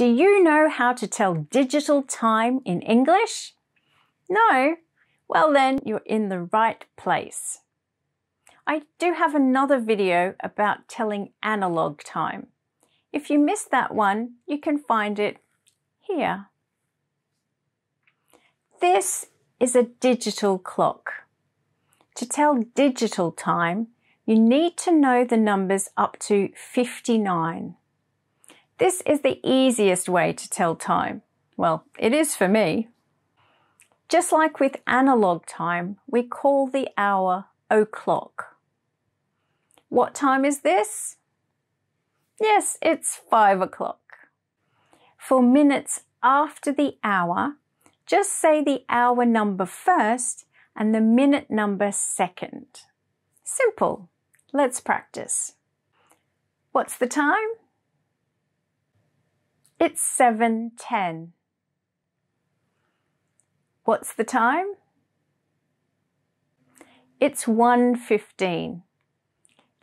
Do you know how to tell digital time in English? No? Well, then you're in the right place. I do have another video about telling analog time. If you missed that one, you can find it here. This is a digital clock. To tell digital time, you need to know the numbers up to 59. This is the easiest way to tell time. Well, it is for me. Just like with analog time, we call the hour o'clock. What time is this? Yes, it's five o'clock. For minutes after the hour, just say the hour number first and the minute number second. Simple. Let's practice. What's the time? It's 7.10. What's the time? It's 1.15.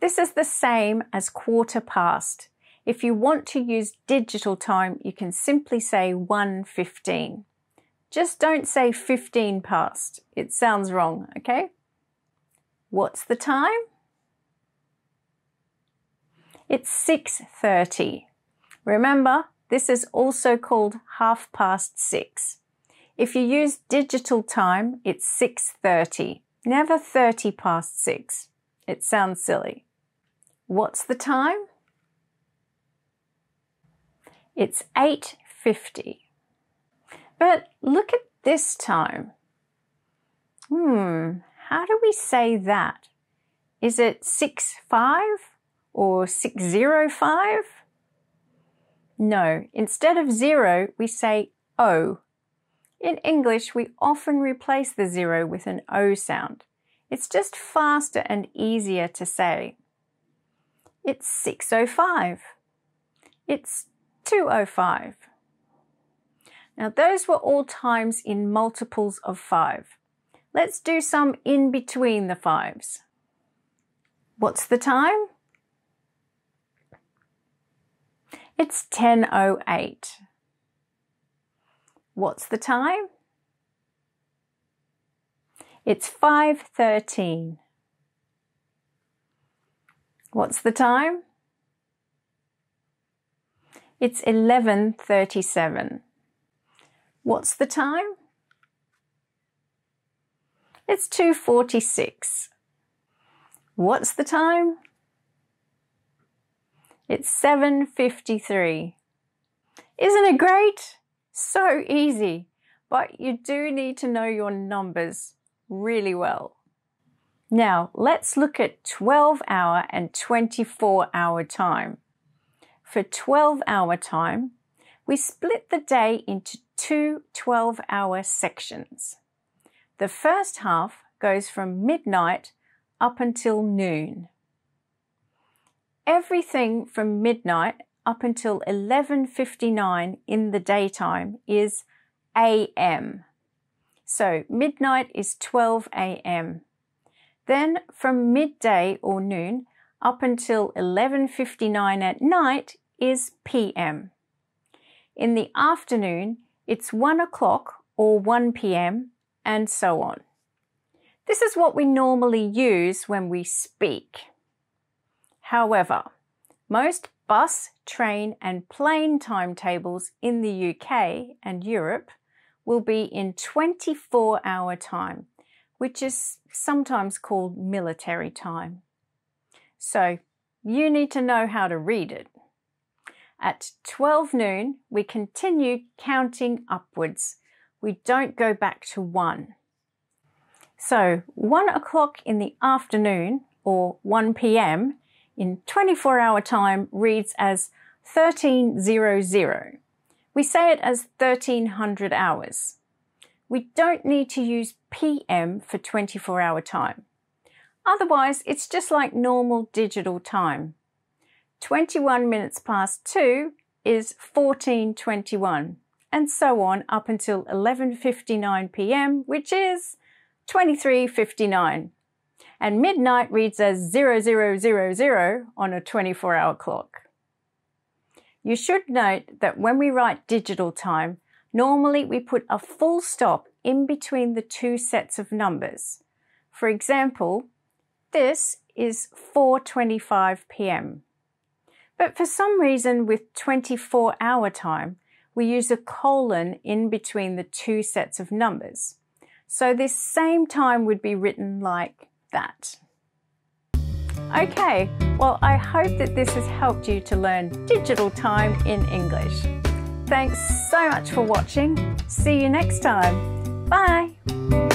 This is the same as quarter past. If you want to use digital time, you can simply say 1.15. Just don't say 15 past. It sounds wrong, okay? What's the time? It's 6.30. Remember, this is also called half past six. If you use digital time, it's 6.30, never 30 past six. It sounds silly. What's the time? It's 8.50. But look at this time. Hmm, how do we say that? Is it 6.5 or 6.05? No, instead of zero, we say O. In English, we often replace the zero with an O sound. It's just faster and easier to say. It's 6.05. It's 2.05. Now, those were all times in multiples of five. Let's do some in between the fives. What's the time? It's 10.08. What's the time? It's 5.13. What's the time? It's 11.37. What's the time? It's 2.46. What's the time? It's 7.53. Isn't it great? So easy. But you do need to know your numbers really well. Now, let's look at 12 hour and 24 hour time. For 12 hour time, we split the day into two 12 hour sections. The first half goes from midnight up until noon everything from midnight up until 11:59 in the daytime is AM. So midnight is 12 a.m. Then from midday or noon up until 11:59 at night is PM. In the afternoon, it's 1 o'clock or 1 p.m. and so on. This is what we normally use when we speak. However, most bus, train, and plane timetables in the UK and Europe will be in 24 hour time, which is sometimes called military time. So you need to know how to read it. At 12 noon, we continue counting upwards. We don't go back to 1. So 1 o'clock in the afternoon or 1 p.m in 24 hour time reads as 1300. We say it as 1300 hours. We don't need to use PM for 24 hour time. Otherwise, it's just like normal digital time. 21 minutes past 2 is 1421 and so on up until 11:59 p.m., which is 23:59 and midnight reads as 0000 on a 24 hour clock. You should note that when we write digital time, normally we put a full stop in between the two sets of numbers. For example, this is 4:25 p.m. But for some reason with 24 hour time, we use a colon in between the two sets of numbers. So this same time would be written like that. Okay, well, I hope that this has helped you to learn digital time in English. Thanks so much for watching. See you next time. Bye.